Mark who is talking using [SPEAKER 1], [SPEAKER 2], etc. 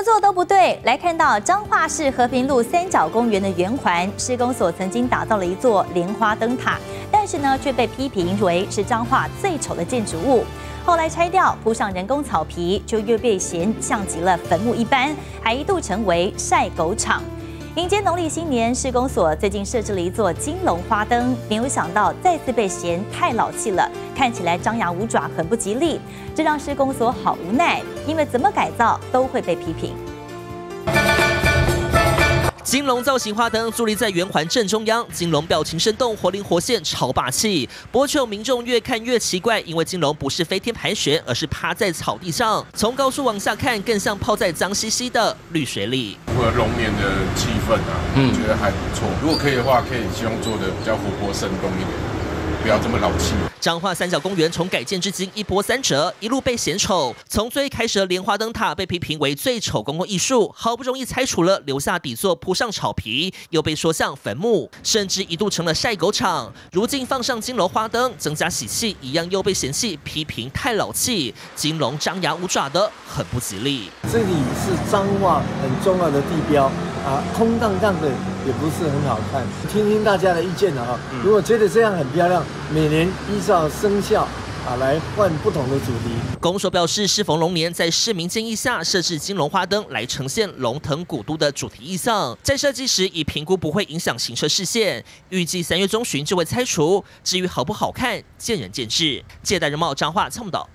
[SPEAKER 1] 么做都不对。来看到彰化市和平路三角公园的圆环施工所曾经打造了一座莲花灯塔，但是呢却被批评为是彰化最丑的建筑物。后来拆掉，铺上人工草皮，就越变嫌像极了坟墓一般，还一度成为晒狗场。迎接农历新年，施工所最近设置了一座金龙花灯，没有想到再次被嫌太老气了，看起来张牙舞爪，很不吉利。这让施工所好无奈，因为怎么改造都会被批评。
[SPEAKER 2] 金龙造型花灯伫立在圆环正中央，金龙表情生动、活灵活现、超霸气。不过，却有民众越看越奇怪，因为金龙不是飞天盘旋，而是趴在草地上。从高处往下看，更像泡在脏兮兮的绿水里。
[SPEAKER 3] 符合龙年的气氛啊，嗯觉得还不错。如果可以的话，可以希望做的比较活泼生动一点。不要这么老气。
[SPEAKER 2] 彰化三角公园从改建至今一波三折，一路被嫌丑。从最开始的莲花灯塔被批评为最丑公共艺术，好不容易拆除了，留下底座铺上草皮，又被说像坟墓，甚至一度成了晒狗场。如今放上金龙花灯，增加喜气，一样又被嫌弃批评太老气。金龙张牙舞爪的，很不吉利。
[SPEAKER 4] 这里是彰化很重要的地标。啊，空荡荡的也不是很好看，听听大家的意见了哈。如果觉得这样很漂亮，每年依照生肖啊来换不同的主题。
[SPEAKER 2] 拱手表示，适逢龙年，在市民建议下设置金龙花灯来呈现龙腾古都的主题意象。在设计时已评估不会影响行车视线，预计三月中旬就会拆除。至于好不好看，见仁见智。借代人贸彰化参不到。